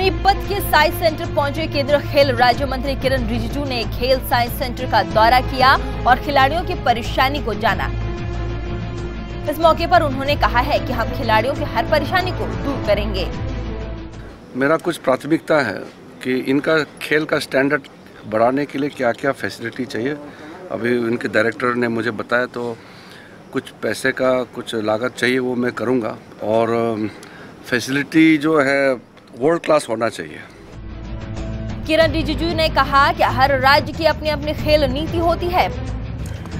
सोनीपत के science centre पहुँचे केंद्रीय खेल राज्य मंत्री किरण रिजिजू ने खेल साइंस सेंटर का दौरा किया और खिलाड़ियों की परेशानी को जाना। इस मौके पर उन्होंने कहा है कि हम खिलाड़ियों की हर परेशानी को दूर करेंगे। मेरा कुछ प्राथमिकता है कि इनका खेल का स्टैंडर्ड बढ़ाने के लिए क्या क्या फैसिलिटी चाहिए। अभी इनके डायरेक्टर ने मुझे बताया तो कुछ पैसे का कुछ लागत चाहिए वो मैं करूँगा। और फैसिलिटी जो है वर्ल्ड क्लास होना चाहिए। किरण रिजिजू ने कहा कि हर राज्य की अपनी अपनी खेल नीति होती है।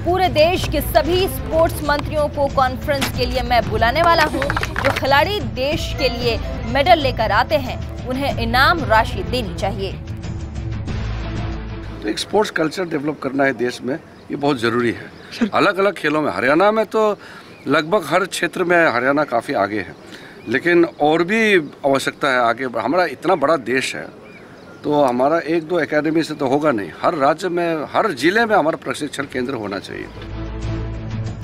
पूरे देश के सभी स्पोर्ट्स मंत्रियों को कॉन्फ्रेंस के लिए मैं बुलाने वाला हूँ। जो खिलाड़ी देश के लिए मेडल लेकर आते हैं उन्हें इनाम राशि देनी चाहिए। तो एक स्पोर्ट्स कल्चर डेवलप करना है देश में ये बहुत ज़रूरी है। अलग अलग खेलों में हरियाणा में तो लगभग हर क्षेत्र में हरियाणा काफ़ी आगे है। लेकिन और भी आवश्यकता है आगे। हमारा इतना बड़ा देश है तो हमारा एक दो एकेडमी से तो होगा नहीं। हर राज्य में, हर ज़िले में हमारा प्रशिक्षण केंद्र होना चाहिए।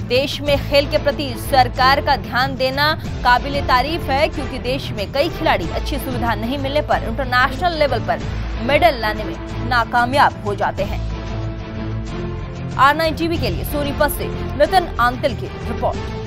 देश में खेल के प्रति सरकार का ध्यान देना काबिल तारीफ़ है, क्योंकि देश में कई खिलाड़ी अच्छी सुविधा नहीं मिलने पर इंटरनेशनल लेवल पर मेडल लाने में नाकामयाब हो जाते हैं। आर नाइन टीवी के लिए सोनीपत से नितिन आंतिल की रिपोर्ट